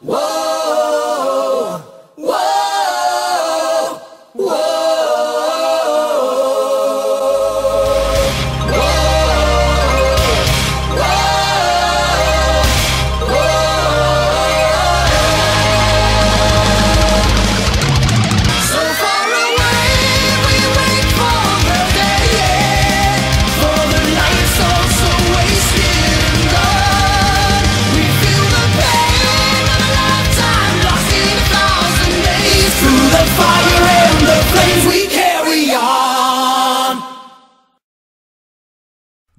So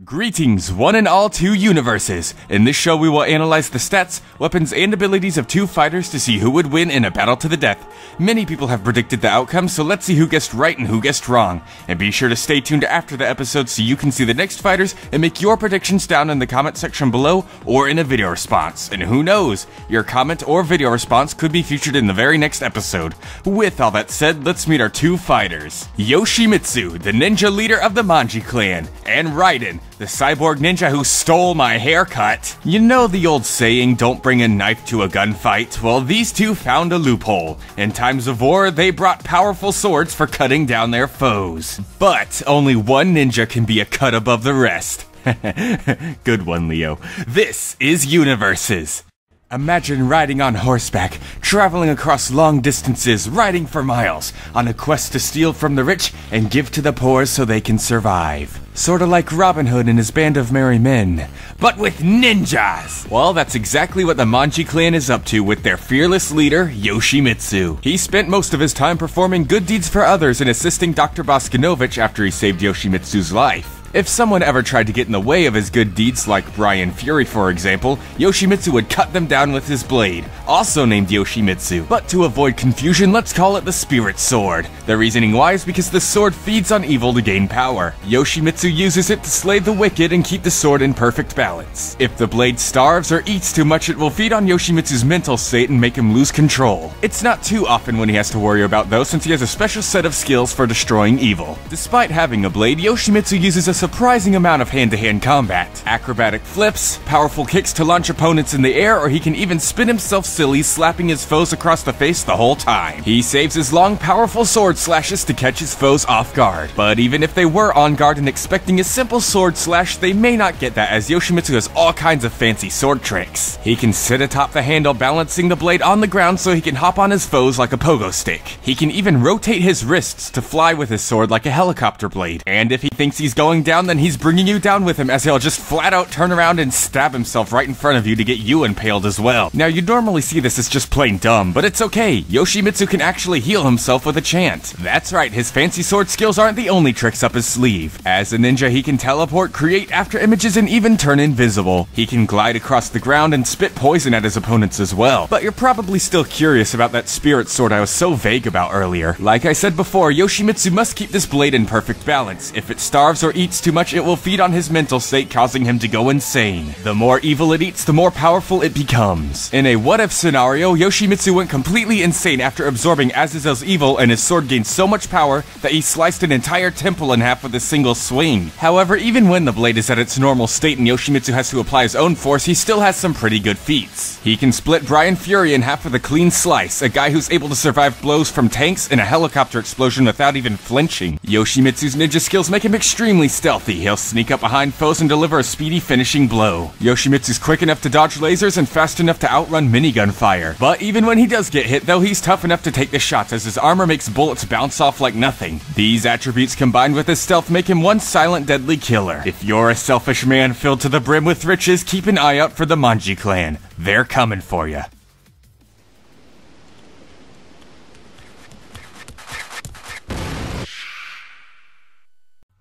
Greetings, one and all two UniVS. In this show, we will analyze the stats, weapons, and abilities of two fighters to see who would win in a battle to the death. Many people have predicted the outcome, so let's see who guessed right and who guessed wrong. And be sure to stay tuned after the episode so you can see the next fighters and make your predictions down in the comment section below or in a video response. And who knows, your comment or video response could be featured in the very next episode. With all that said, let's meet our two fighters Yoshimitsu, the ninja leader of the Manji clan, and Raiden, the cyborg ninja who stole my haircut. You know the old saying, don't bring a knife to a gunfight? Well, these two found a loophole. In times of war, they brought powerful swords for cutting down their foes. But only one ninja can be a cut above the rest. Good one, Leo. This is UniVS. Imagine riding on horseback, traveling across long distances, riding for miles, on a quest to steal from the rich and give to the poor so they can survive. Sorta like Robin Hood and his band of merry men, but with ninjas! Well, that's exactly what the Manji clan is up to with their fearless leader, Yoshimitsu. He spent most of his time performing good deeds for others and assisting Dr. Bosconovitch after he saved Yoshimitsu's life. If someone ever tried to get in the way of his good deeds, like Bryan Fury for example, Yoshimitsu would cut them down with his blade, also named Yoshimitsu. But to avoid confusion, let's call it the Spirit Sword. The reasoning why is because the sword feeds on evil to gain power. Yoshimitsu uses it to slay the wicked and keep the sword in perfect balance. If the blade starves or eats too much, it will feed on Yoshimitsu's mental state and make him lose control. It's not too often when he has to worry about though, since he has a special set of skills for destroying evil. Despite having a blade, Yoshimitsu uses a surprising amount of hand-to-hand combat. Acrobatic flips, powerful kicks to launch opponents in the air, or he can even spin himself silly, slapping his foes across the face the whole time. He saves his long, powerful sword slashes to catch his foes off guard. But even if they were on guard and expecting a simple sword slash, they may not get that as Yoshimitsu has all kinds of fancy sword tricks. He can sit atop the handle, balancing the blade on the ground so he can hop on his foes like a pogo stick. He can even rotate his wrists to fly with his sword like a helicopter blade. And if he thinks he's going down, then he's bringing you down with him as he'll just flat out turn around and stab himself right in front of you to get you impaled as well. Now, you'd normally see this as just plain dumb, but it's okay. Yoshimitsu can actually heal himself with a chant. That's right, his fancy sword skills aren't the only tricks up his sleeve. As a ninja, he can teleport, create after images, and even turn invisible. He can glide across the ground and spit poison at his opponents as well. But you're probably still curious about that spirit sword I was so vague about earlier. Like I said before, Yoshimitsu must keep this blade in perfect balance. If it starves or eats too much, it will feed on his mental state, causing him to go insane. The more evil it eats, the more powerful it becomes. In a what if scenario, Yoshimitsu went completely insane after absorbing Azazel's evil, and his sword gained so much power that he sliced an entire temple in half with a single swing. However, even when the blade is at its normal state and Yoshimitsu has to apply his own force, he still has some pretty good feats. He can split Bryan Fury in half with a clean slice, a guy who's able to survive blows from tanks and a helicopter explosion without even flinching. Yoshimitsu's ninja skills make him extremely stealthy. He'll sneak up behind foes and deliver a speedy finishing blow. Yoshimitsu's quick enough to dodge lasers and fast enough to outrun minigun fire. But even when he does get hit, though, he's tough enough to take the shots as his armor makes bullets bounce off like nothing. These attributes combined with his stealth make him one silent deadly killer. If you're a selfish man filled to the brim with riches, keep an eye out for the Manji clan. They're coming for you.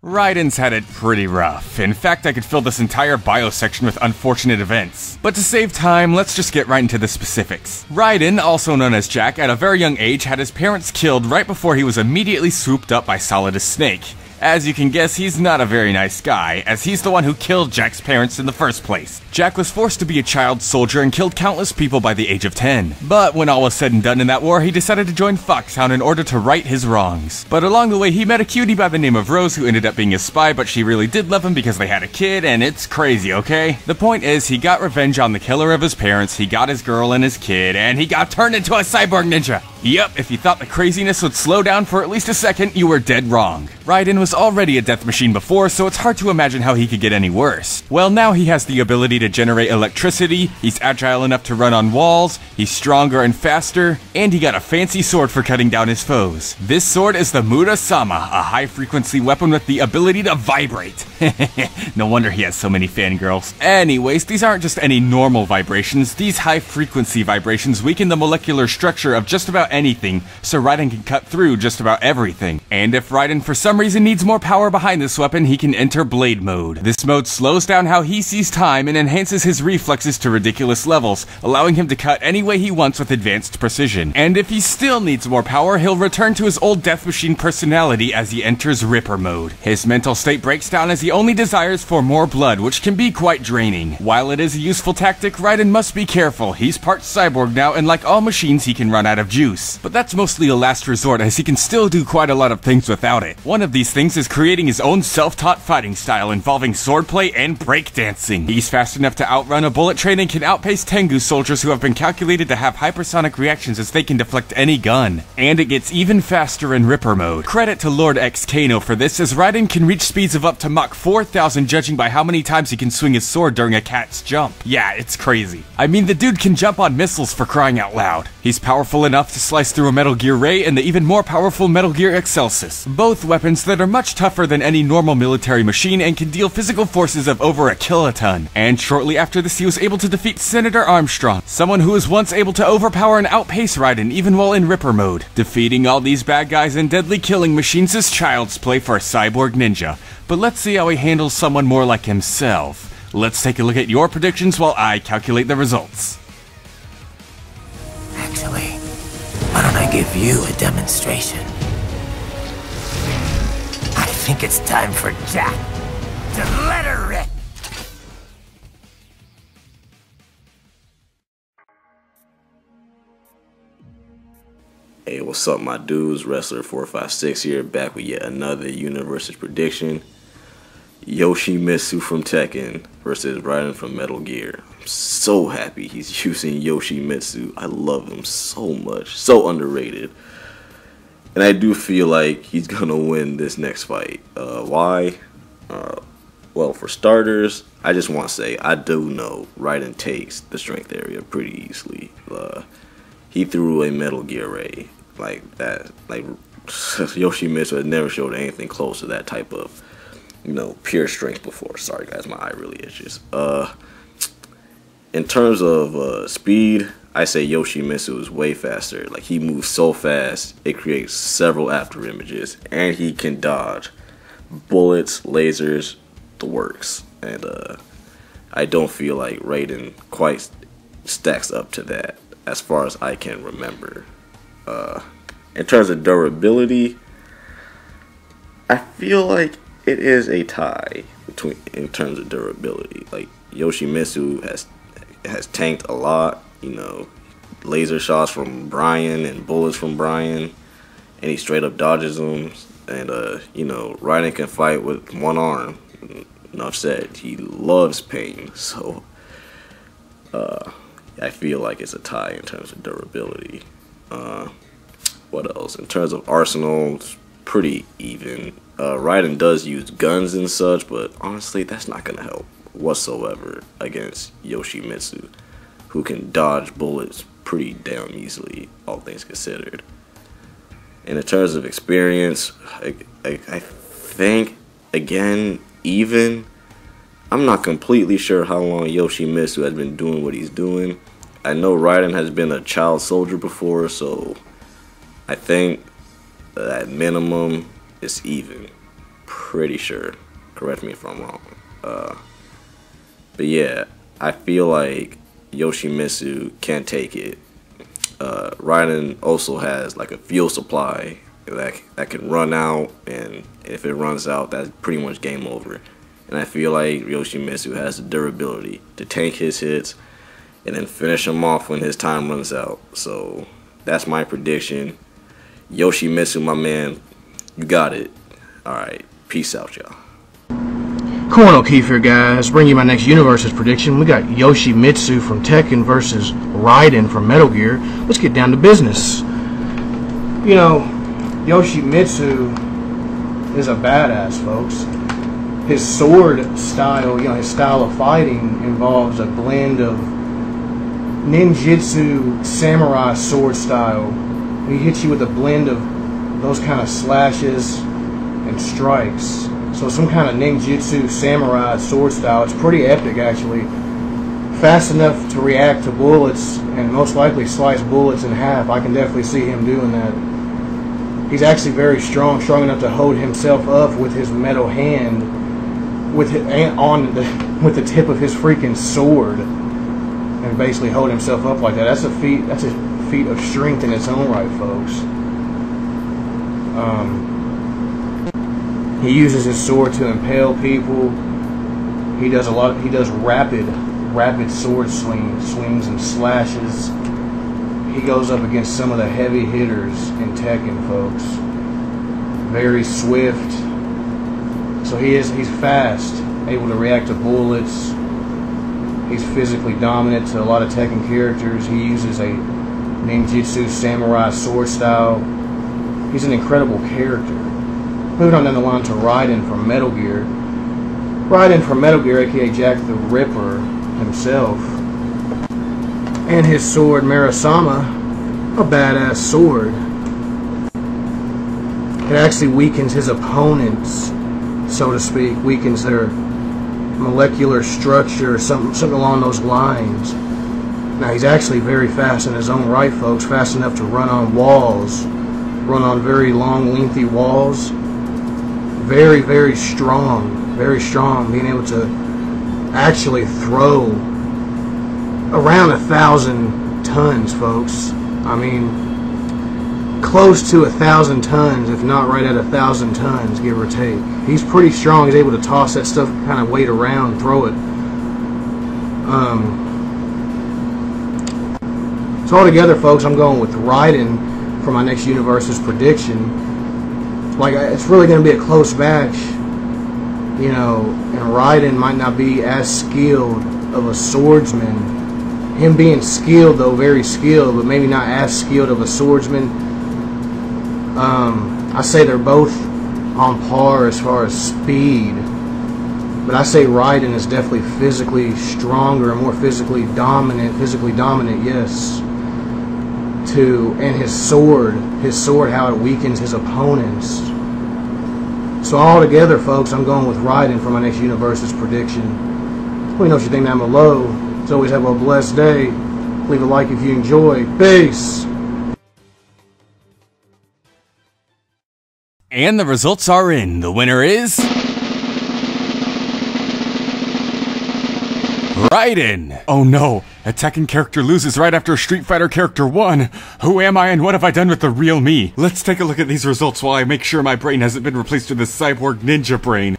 Raiden's had it pretty rough. In fact, I could fill this entire bio section with unfortunate events. But to save time, let's just get right into the specifics. Raiden, also known as Jack, at a very young age had his parents killed right before he was immediately swooped up by Solidus Snake. As you can guess, he's not a very nice guy, as he's the one who killed Jack's parents in the first place. Jack was forced to be a child soldier and killed countless people by the age of 10. But when all was said and done in that war, he decided to join Foxhound in order to right his wrongs. But along the way, he met a cutie by the name of Rose who ended up being a spy, but she really did love him because they had a kid, and it's crazy, okay? The point is, he got revenge on the killer of his parents, he got his girl and his kid, and he got turned into a cyborg ninja. Yep, if you thought the craziness would slow down for at least a second, you were dead wrong. Raiden was already a death machine before, so it's hard to imagine how he could get any worse. Well, now he has the ability to generate electricity, he's agile enough to run on walls, he's stronger and faster, and he got a fancy sword for cutting down his foes. This sword is the Murasama, a high frequency weapon with the ability to vibrate. no wonder he has so many fangirls. Anyways, these aren't just any normal vibrations, these high frequency vibrations weaken the molecular structure of just about anything, so Raiden can cut through just about everything. And if Raiden for some reason needs more power behind this weapon, he can enter Blade Mode. This mode slows down how he sees time and enhances his reflexes to ridiculous levels, allowing him to cut any way he wants with advanced precision. And if he still needs more power, he'll return to his old Death Machine personality as he enters Ripper Mode. His mental state breaks down as he only desires for more blood, which can be quite draining. While it is a useful tactic, Raiden must be careful. He's part cyborg now, and like all machines, he can run out of juice. But that's mostly a last resort, as he can still do quite a lot of things without it. One of these things is creating his own self-taught fighting style involving swordplay and breakdancing. He's fast enough to outrun a bullet train and can outpace Tengu soldiers who have been calculated to have hypersonic reactions as they can deflect any gun. And it gets even faster in Ripper mode. Credit to Lord X Kano for this, as Raiden can reach speeds of up to Mach 4000 judging by how many times he can swing his sword during a cat's jump. Yeah, it's crazy. I mean, the dude can jump on missiles for crying out loud. He's powerful enough to slice through a Metal Gear Ray and the even more powerful Metal Gear Excelsus. Both weapons that are much tougher than any normal military machine and can deal physical forces of over a kiloton. And shortly after this, he was able to defeat Senator Armstrong, someone who was once able to overpower and outpace Raiden even while in Ripper mode. Defeating all these bad guys and deadly killing machines is child's play for a cyborg ninja. But let's see how he handles someone more like himself. Let's take a look at your predictions while I calculate the results. Actually, why don't I give you a demonstration? Think it's time for Jack to let her rip. Hey, what's up, my dudes? Wrestler 456 here, back with yet another UniVS prediction. Yoshimitsu from Tekken versus Raiden from Metal Gear. I'm so happy he's using Yoshimitsu. I love him so much. So underrated. And I do feel like he's gonna win this next fight. Uh, why? Uh, well, for starters, I just want to say I do know Raiden takes the strength area pretty easily. Uh, he threw a Metal Gear Ray like that. Like Yoshimitsu had never showed anything close to that type of, you know, pure strength before. Sorry guys, my eye really itches. Uh, in terms of uh, speed, I say Yoshimitsu is way faster. Like he moves so fast, it creates several after images, and he can dodge bullets, lasers, the works. And uh, I don't feel like Raiden quite stacks up to that as far as I can remember. Uh, in terms of durability, I feel like it is a tie between in terms of durability. Like Yoshimitsu has has tanked a lot, you know, laser shots from Bryan and bullets from Bryan, and he straight up dodges them. And uh, you know, Raiden can fight with one arm. Enough said. He loves pain, so uh, I feel like it's a tie in terms of durability. Uh, what else? In terms of arsenal, it's pretty even. Uh, Raiden does use guns and such, but honestly, that's not gonna help whatsoever against Yoshimitsu, who can dodge bullets pretty damn easily, all things considered. And in terms of experience, I, I, I think again, even. I'm not completely sure how long Yoshimitsu has been doing what he's doing. I know Raiden has been a child soldier before, so I think at minimum it's even. Pretty sure. Correct me if I'm wrong. Uh, but yeah, I feel like Yoshimitsu can't take it. Uh, Raiden also has like a fuel supply that that can run out, and if it runs out, that's pretty much game over. And I feel like Yoshimitsu has the durability to tank his hits and then finish him off when his time runs out. So that's my prediction. Yoshimitsu, my man, you got it. All right, peace out, y'all. Corn O'Keefe here, guys. Bring you my next UniVS prediction. We got Yoshimitsu from Tekken versus Raiden from Metal Gear. Let's get down to business. You know, Yoshimitsu is a badass, folks. His sword style, you know, his style of fighting involves a blend of ninjutsu samurai sword style. He hits you with a blend of those kind of slashes and strikes. So some kind of ninjutsu samurai sword style. It's pretty epic actually. Fast enough to react to bullets and most likely slice bullets in half. I can definitely see him doing that. He's actually very strong, strong enough to hold himself up with his metal hand with it on the with the tip of his freaking sword and basically hold himself up like that. That's a feat that's a feat of strength in its own right, folks. Um he uses his sword to impale people. He does a lot. He does rapid, rapid sword swing, swings and slashes. He goes up against some of the heavy hitters in Tekken, folks. Very swift. So he is. He's fast, able to react to bullets. He's physically dominant to a lot of Tekken characters. He uses a ninjutsu samurai sword style. He's an incredible character. Moving on down the line to Raiden from Metal Gear. Raiden from Metal Gear, aka Jack the Ripper himself. And his sword, Murasama, a badass sword. It actually weakens his opponents, so to speak, weakens their molecular structure, something, something along those lines. Now, he's actually very fast in his own right, folks, fast enough to run on walls, run on very long, lengthy walls very, very strong, very strong, being able to actually throw around a thousand tons, folks. I mean, close to a thousand tons, if not right at a thousand tons, give or take. He's pretty strong. He's able to toss that stuff, kind of weight around, throw it. Um, so altogether, folks, I'm going with Raiden for my next UniVS prediction like it's really going to be a close match, you know. And Raiden might not be as skilled of a swordsman. Him being skilled though, very skilled, but maybe not as skilled of a swordsman. Um, I say they're both on par as far as speed, but I say Raiden is definitely physically stronger more physically dominant. Physically dominant, yes to and his sword, his sword, how it weakens his opponents. So all together, folks, I'm going with Raiden for my next UniVS prediction. Let me know what you think down below. As always, have a blessed day. Leave a like if you enjoy. Peace. And the results are in. The winner is. Raiden! Oh no, a Tekken character loses right after Street Fighter character won. Who am I and what have I done with the real me? Let's take a look at these results while I make sure my brain hasn't been replaced with a cyborg ninja brain.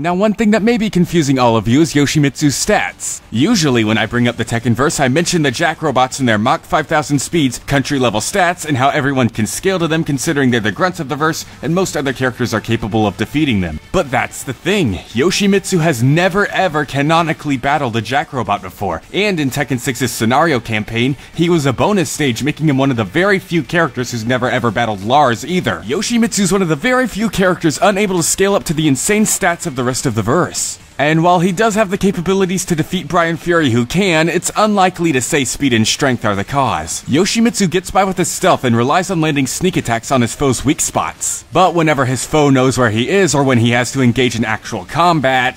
Now, one thing that may be confusing all of you is Yoshimitsu's stats. Usually, when I bring up the Tekken verse, I mention the Jack robots and their Mach 5000 speeds, country level stats, and how everyone can scale to them considering they're the grunts of the verse, and most other characters are capable of defeating them. But that's the thing. Yoshimitsu has never ever canonically battled a Jack robot before, and in Tekken 6's scenario campaign, he was a bonus stage, making him one of the very few characters who's never ever battled Lars either. Yoshimitsu's one of the very few characters unable to scale up to the insane stats of the rest of the verse. And while he does have the capabilities to defeat Bryan Fury who can, it's unlikely to say speed and strength are the cause. Yoshimitsu gets by with his stealth and relies on landing sneak attacks on his foe's weak spots. But whenever his foe knows where he is or when he has to engage in actual combat,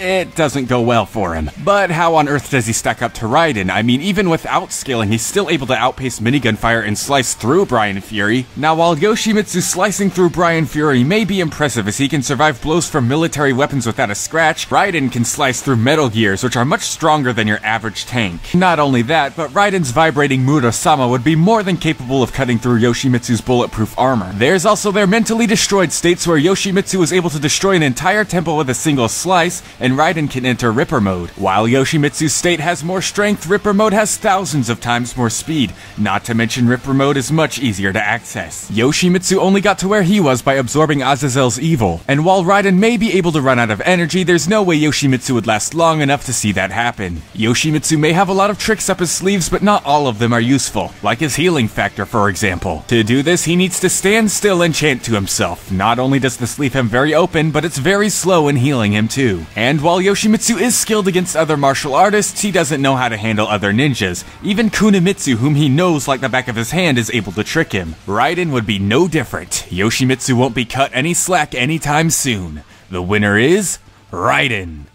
it doesn't go well for him. But how on earth does he stack up to Raiden? I mean, even without scaling, he's still able to outpace minigun fire and slice through Bryan Fury. Now, while Yoshimitsu slicing through Bryan Fury may be impressive as he can survive blows from military weapons without a scratch, Raiden can slice through Metal Gears, which are much stronger than your average tank. Not only that, but Raiden's vibrating Murasama would be more than capable of cutting through Yoshimitsu's bulletproof armor. There's also their mentally destroyed states where Yoshimitsu is able to destroy an entire temple with a single slice, and Raiden can enter Ripper mode. While Yoshimitsu's state has more strength, Ripper mode has thousands of times more speed. Not to mention Ripper mode is much easier to access. Yoshimitsu only got to where he was by absorbing Azazel's evil, and while Raiden may be able to run out of energy, there's no way Yoshimitsu would last long enough to see that happen. Yoshimitsu may have a lot of tricks up his sleeves, but not all of them are useful, like his healing factor for example. To do this, he needs to stand still and chant to himself. Not only does this leave him very open, but it's very slow in healing him too. And while Yoshimitsu is skilled against other martial artists, he doesn't know how to handle other ninjas. Even Kunimitsu, whom he knows like the back of his hand, is able to trick him. Raiden would be no different. Yoshimitsu won't be cut any slack anytime soon. The winner is Raiden.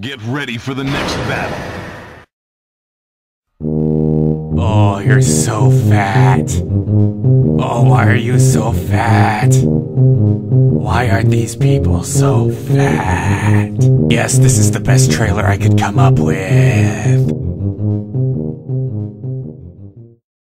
Get ready for the next battle. So fat. Oh, why are you so fat? Why are these people so fat? Yes, this is the best trailer I could come up with.